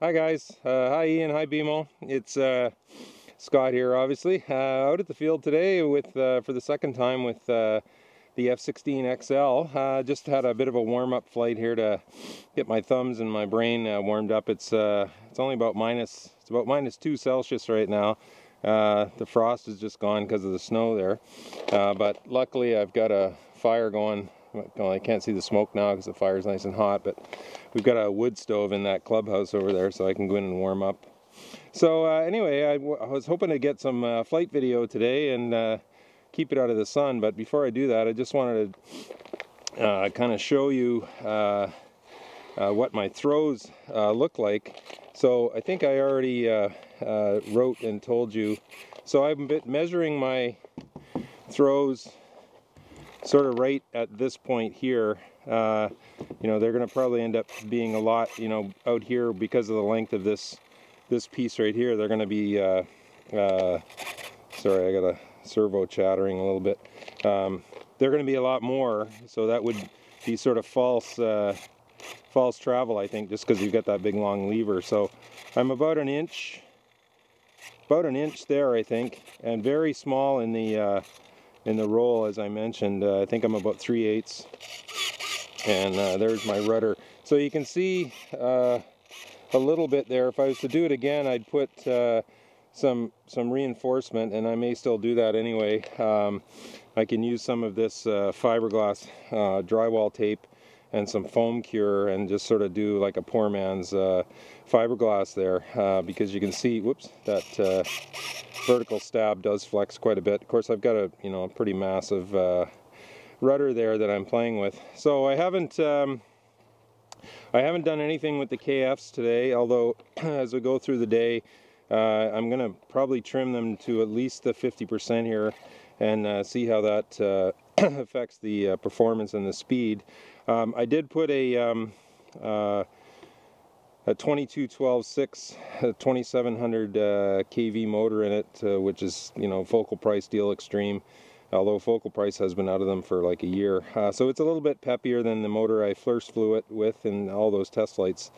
Hi guys, uh, hi Ian, hi Bimo. It's uh, Scott here, obviously, uh, out at the field today with uh, for the second time with uh, the F16 XL. Uh, just had a bit of a warm-up flight here to get my thumbs and my brain warmed up. It's it's only about minus it's about minus two Celsius right now. the frost is just gone because of the snow there, but luckily I've got a fire going well, I can't see the smoke now because the fire's nice and hot, but we've got a wood stove in that clubhouse over there so I can go in and warm up. So uh, anyway, I, was hoping to get some uh, flight video today and uh, keep it out of the sun, but before I do that, I just wanted to uh, kind of show you uh, uh, what my throws look like. So I think I already wrote and told you. So I've been measuring my throws sort of right at this point here, uh, you know, they're going to probably end up being a lot, you know, out here because of the length of this this piece right here. They're going to be, uh, uh, sorry, I got a servo chattering a little bit. Um, they're going to be a lot more, so that would be sort of false uh, false travel, I think, just because you've got that big long lever. So I'm about an inch, about an inch there, I think, and very small in the uh, in the roll, as I mentioned. Uh, I think I'm about 3 eighths. And uh, there's my rudder. So you can see uh, a little bit there. If I was to do it again, I'd put uh, some some reinforcement, and I may still do that anyway. Um, I can use some of this uh, fiberglass uh, drywall tape and some foam cure and just sort of do like a poor man's fiberglass there because you can see, whoops, that vertical stab does flex quite a bit. Of course, I've got a you know a pretty massive uh, rudder there that I'm playing with. So I haven't um, I haven't done anything with the KFs today. Although as we go through the day, uh, I'm gonna probably trim them to at least the 50% here and uh, see how that uh, affects the uh, performance and the speed. Um, I did put a um, uh, a 2212.6 2700 uh, kV motor in it, which is you know Focal Price Deal Extreme. Although Focal Price has been out of them for like a year, uh, so it's a little bit peppier than the motor I first flew it with in all those test flights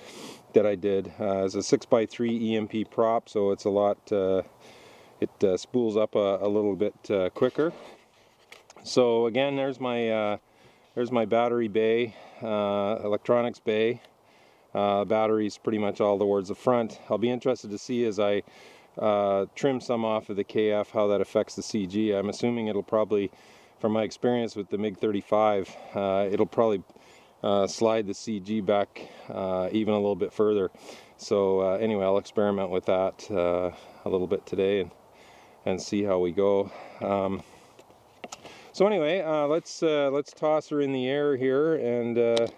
that I did. Uh, it's a 6x3 EMP prop, so it's a lot. Uh, it uh, spools up a, a little bit quicker. So again, there's my there's my battery bay, electronics bay. Uh, batteries pretty much all towards the front. I'll be interested to see as I uh, trim some off of the KF how that affects the CG. I'm assuming it'll probably, from my experience with the MiG-35, uh, it'll probably uh, slide the CG back uh, even a little bit further. So uh, anyway, I'll experiment with that a little bit today and, and see how we go. Um, so anyway, let's let's toss her in the air here and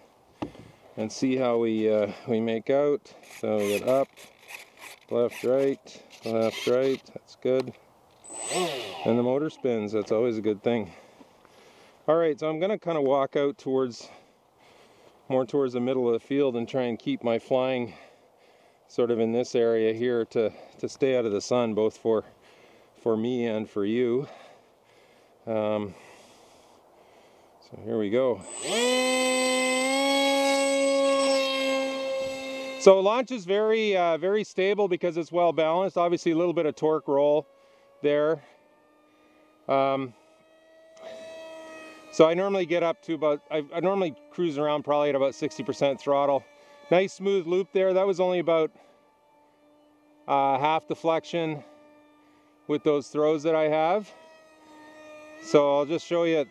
and see how we uh, we make out. So we get up, left, right, left, right. That's good. And the motor spins. That's always a good thing. All right, so I'm going to kind of walk out towards more towards the middle of the field and try and keep my flying sort of in this area here to to stay out of the sun, both for for me and for you. Um, so here we go. So launch is very, uh, very stable because it's well balanced. Obviously a little bit of torque roll there. Um, so I normally get up to about, I, I normally cruise around probably at about 60% throttle. Nice smooth loop there. That was only about uh, half deflection with those throws that I have. So I'll just show you,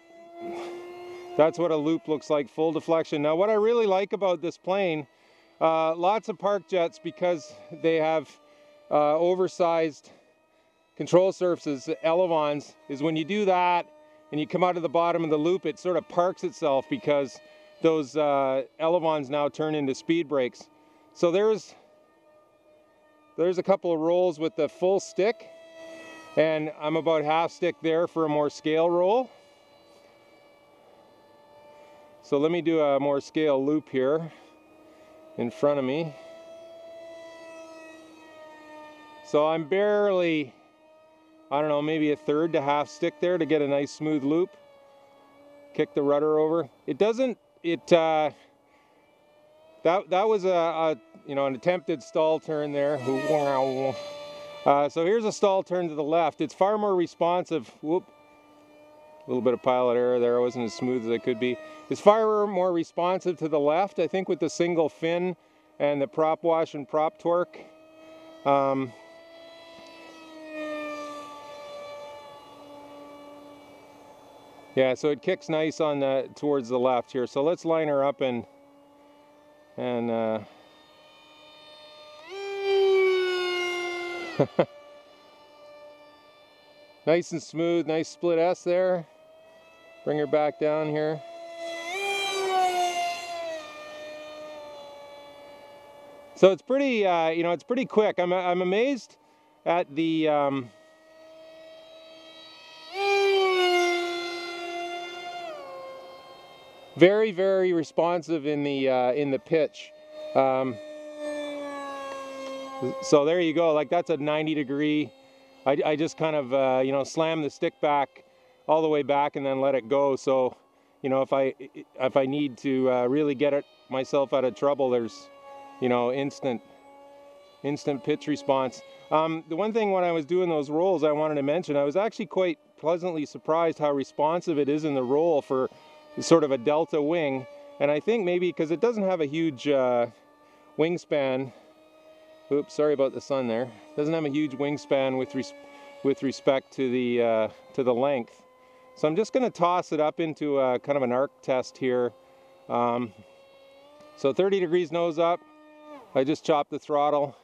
that's what a loop looks like, full deflection. Now what I really like about this plane uh, lots of park jets because they have uh, oversized control surfaces, elevons, is when you do that and you come out of the bottom of the loop, it sort of parks itself because those uh, elevons now turn into speed brakes. So there's, there's a couple of rolls with the full stick and I'm about half stick there for a more scale roll. So let me do a more scale loop here in front of me. So I'm barely, I don't know, maybe a third to half stick there to get a nice smooth loop. Kick the rudder over. It doesn't, it, uh, that that was a, a, you know an attempted stall turn there. Uh, so here's a stall turn to the left. It's far more responsive. Whoop. Little bit of pilot error there. I wasn't as smooth as I could be. It's far more responsive to the left. I think with the single fin and the prop wash and prop torque. Um, yeah, so it kicks nice on the towards the left here. So let's line her up and and uh, nice and smooth, nice split S there. Bring her back down here. So it's pretty, uh, you know, it's pretty quick. I'm, I'm amazed at the, um, very, very responsive in the, uh, in the pitch. Um, so there you go, like that's a 90 degree. I, I just kind of, uh, you know, slam the stick back all the way back and then let it go. So, you know, if I, if I need to uh, really get it myself out of trouble, there's, you know, instant, instant pitch response. Um, the one thing when I was doing those rolls I wanted to mention, I was actually quite pleasantly surprised how responsive it is in the roll for sort of a delta wing. And I think maybe because it doesn't have a huge uh, wingspan, oops, sorry about the sun there, doesn't have a huge wingspan with, res with respect to the, uh, to the length. So I'm just going to toss it up into a, kind of an arc test here. Um, so 30 degrees nose up, I just chop the throttle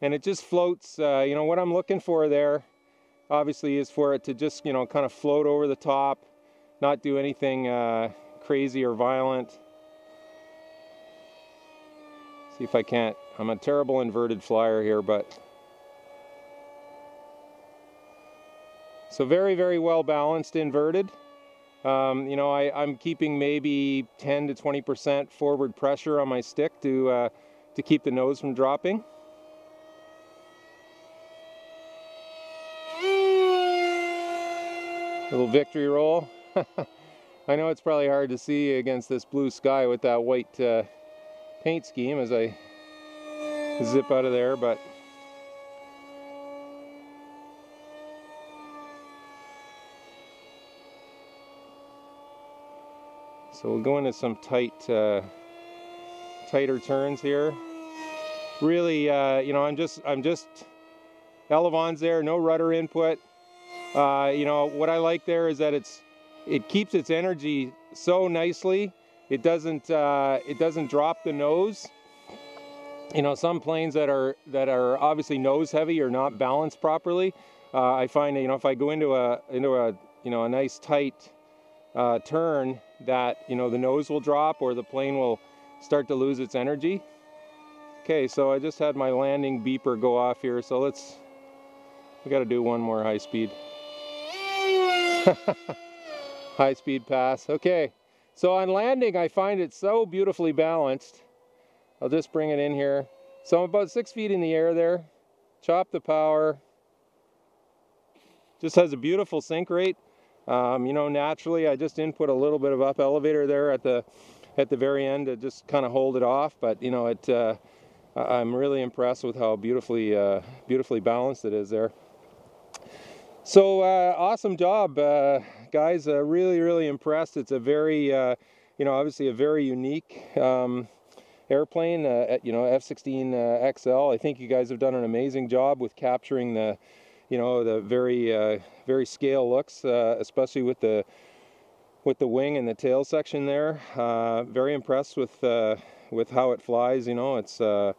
and it just floats, uh, you know, what I'm looking for there obviously is for it to just, you know, kind of float over the top, not do anything uh, crazy or violent. See if I can't, I'm a terrible inverted flyer here, but so very, very well balanced inverted. Um, you know, I, am keeping maybe 10 to 20% forward pressure on my stick to, uh, to keep the nose from dropping. Little victory roll. I know it's probably hard to see against this blue sky with that white uh, paint scheme as I zip out of there, but So we'll go into some tight, uh, tighter turns here. Really, uh, you know, I'm just, I'm just, elevons there, no rudder input. Uh, you know, what I like there is that it's, it keeps its energy so nicely. It doesn't, uh, it doesn't drop the nose. You know, some planes that are, that are obviously nose heavy are not balanced properly. Uh, I find, you know, if I go into a, into a, you know, a nice tight uh, turn, that you know the nose will drop or the plane will start to lose its energy. Okay, so I just had my landing beeper go off here, so let's, we got to do one more high speed. high speed pass. Okay, so on landing I find it so beautifully balanced. I'll just bring it in here. So I'm about six feet in the air there. Chop the power. Just has a beautiful sink rate. Um, you know, naturally I just input a little bit of up elevator there at the at the very end to just kind of hold it off. But you know, it uh, I'm really impressed with how beautifully uh, beautifully balanced it is there. So uh, awesome job, uh, guys! Uh, really, really impressed. It's a very, uh, you know, obviously a very unique um, airplane. you know, F-16 XL. I think you guys have done an amazing job with capturing the you know the very uh, very scale looks, uh, especially with the with the wing and the tail section there. Uh, very impressed with uh, with how it flies. You know, it's uh,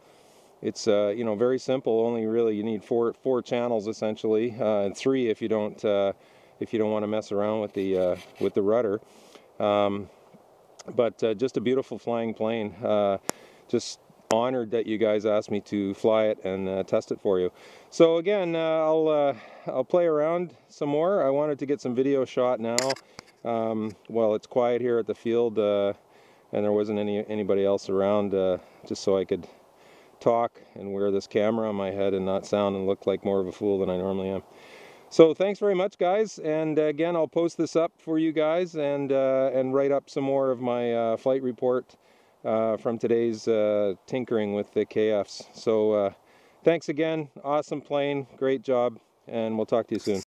it's uh, you know very simple. Only really you need four four channels essentially, and three if you don't if you don't want to mess around with the with the rudder. Um, but just a beautiful flying plane. just honored that you guys asked me to fly it and uh, test it for you. So again, uh, I'll uh, I'll play around some more. I wanted to get some video shot now. Um, well, it's quiet here at the field, uh, and there wasn't any anybody else around, uh, just so I could talk and wear this camera on my head and not sound and look like more of a fool than I normally am. So thanks very much, guys. And uh, again, I'll post this up for you guys and and write up some more of my flight report uh, from today's uh, tinkering with the KFs. So uh, thanks again. Awesome plane. Great job. And we'll talk to you soon.